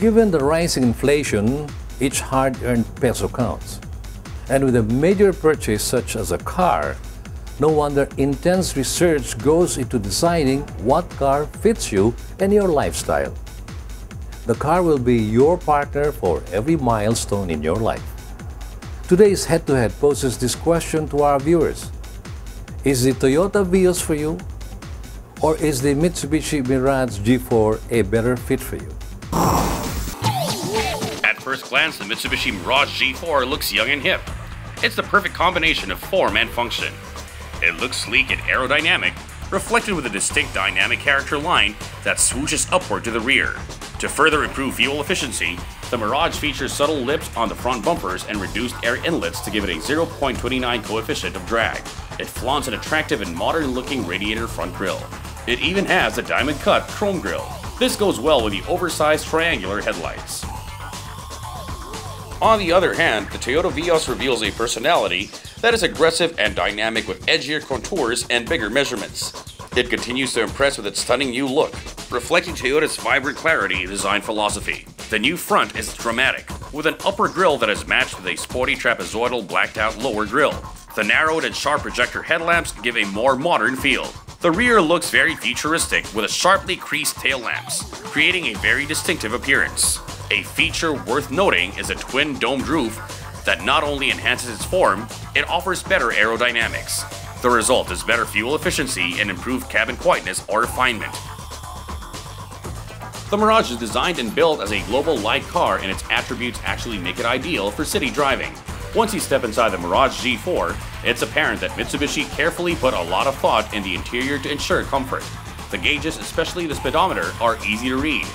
Given the rising inflation, each hard-earned peso counts. And with a major purchase such as a car, no wonder intense research goes into designing what car fits you and your lifestyle. The car will be your partner for every milestone in your life. Today's head to head poses this question to our viewers Is the Toyota Vios for you? Or is the Mitsubishi Mirage G4 a better fit for you? First glance, the Mitsubishi Mirage G4 looks young and hip. It's the perfect combination of form and function. It looks sleek and aerodynamic, reflected with a distinct dynamic character line that swooshes upward to the rear. To further improve fuel efficiency, the Mirage features subtle lips on the front bumpers and reduced air inlets to give it a 0.29 coefficient of drag. It flaunts an attractive and modern looking radiator front grille. It even has a diamond cut chrome grille. This goes well with the oversized triangular headlights. On the other hand, the Toyota Vios reveals a personality that is aggressive and dynamic with edgier contours and bigger measurements. It continues to impress with its stunning new look, reflecting Toyota's vibrant clarity and design philosophy. The new front is dramatic, with an upper grille that is matched with a sporty trapezoidal blacked out lower grille. The narrowed and sharp projector headlamps give a more modern feel. The rear looks very futuristic with a sharply creased tail lamps, creating a very distinctive appearance. A feature worth noting is a twin domed roof that not only enhances its form, it offers better aerodynamics. The result is better fuel efficiency and improved cabin quietness or refinement. The Mirage is designed and built as a global light car and its attributes actually make it ideal for city driving. Once you step inside the Mirage G4, it's apparent that Mitsubishi carefully put a lot of thought in the interior to ensure comfort. The gauges, especially the speedometer, are easy to read.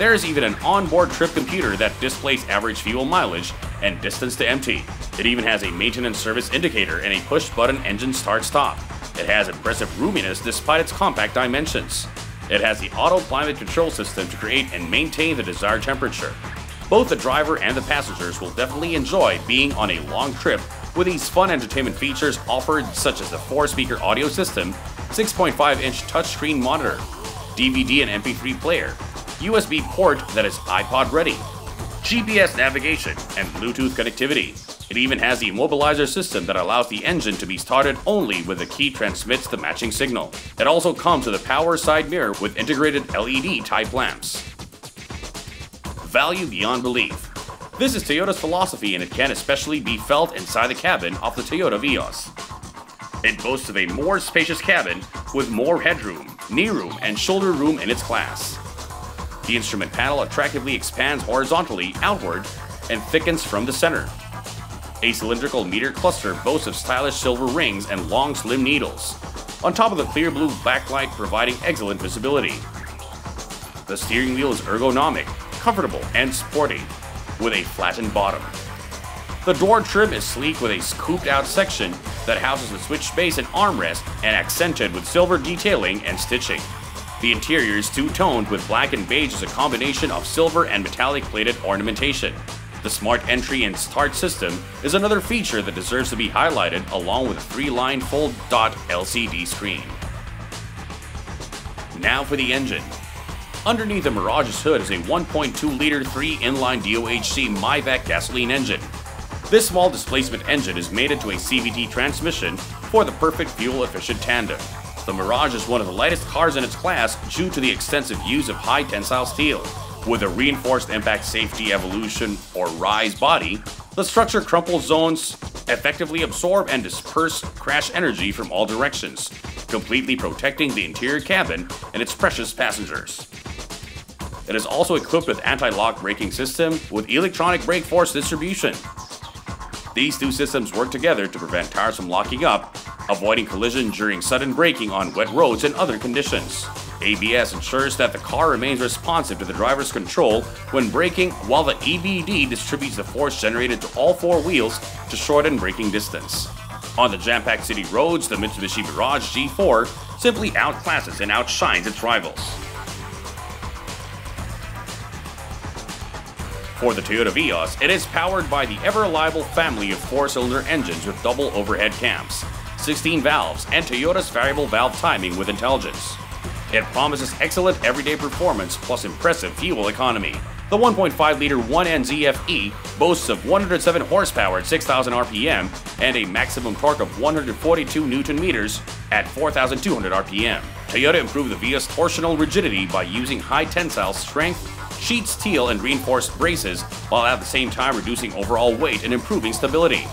There is even an onboard trip computer that displays average fuel mileage and distance to empty. It even has a maintenance service indicator and a push button engine start stop. It has impressive roominess despite its compact dimensions. It has the auto climate control system to create and maintain the desired temperature. Both the driver and the passengers will definitely enjoy being on a long trip with these fun entertainment features offered such as the 4-speaker audio system, 6.5-inch touchscreen monitor, DVD and MP3 player, USB port that is iPod ready, GPS navigation, and Bluetooth connectivity. It even has the immobilizer system that allows the engine to be started only when the key transmits the matching signal. It also comes with a power side mirror with integrated LED type lamps. Value beyond belief. This is Toyota's philosophy and it can especially be felt inside the cabin of the Toyota Vios. It boasts of a more spacious cabin with more headroom, knee room, and shoulder room in its class. The instrument panel attractively expands horizontally outward and thickens from the center. A cylindrical meter cluster boasts of stylish silver rings and long slim needles, on top of the clear blue backlight providing excellent visibility. The steering wheel is ergonomic, comfortable, and sporty, with a flattened bottom. The door trim is sleek with a scooped out section that houses the switch base and armrest and accented with silver detailing and stitching. The interior is two-toned with black and beige as a combination of silver and metallic plated ornamentation. The smart entry and start system is another feature that deserves to be highlighted along with a three-line full dot LCD screen. Now for the engine. Underneath the Mirage's hood is a 1.2-liter 3-inline DOHC MIVEC gasoline engine. This small displacement engine is mated to a CVT transmission for the perfect fuel-efficient tandem. The Mirage is one of the lightest cars in its class due to the extensive use of high tensile steel. With a reinforced impact safety evolution or RISE body, the structure crumple zones effectively absorb and disperse crash energy from all directions, completely protecting the interior cabin and its precious passengers. It is also equipped with anti-lock braking system with electronic brake force distribution. These two systems work together to prevent tires from locking up, avoiding collision during sudden braking on wet roads and other conditions. ABS ensures that the car remains responsive to the driver's control when braking, while the EBD distributes the force generated to all four wheels to shorten braking distance. On the jam-packed city roads, the Mitsubishi Mirage G4 simply outclasses and outshines its rivals. For the Toyota Vios, it is powered by the ever-reliable family of four-cylinder engines with double overhead cams, 16 valves, and Toyota's variable valve timing with intelligence. It promises excellent everyday performance plus impressive fuel economy. The 1.5-liter 1NZFE boasts of 107 horsepower at 6,000 RPM and a maximum torque of 142 Newton meters at 4,200 RPM. Toyota improved the Vios torsional rigidity by using high tensile strength, sheet steel, and reinforced braces, while at the same time reducing overall weight and improving stability.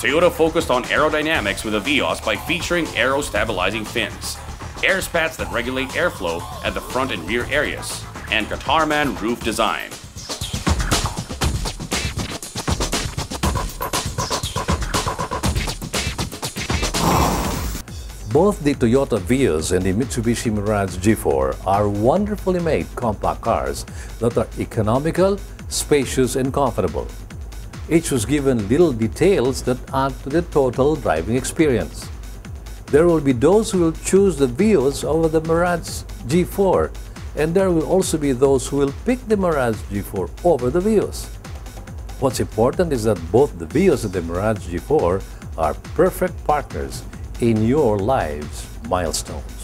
Toyota focused on aerodynamics with the Vios by featuring aero stabilizing fins, air spats that regulate airflow at the front and rear areas, and catamaran roof design. Both the Toyota Vios and the Mitsubishi Mirage G4 are wonderfully made compact cars that are economical, spacious, and comfortable. Each was given little details that add to the total driving experience. There will be those who will choose the Vios over the Mirage G4, and there will also be those who will pick the Mirage G4 over the Vios. What's important is that both the Vios and the Mirage G4 are perfect partners in your life's milestones.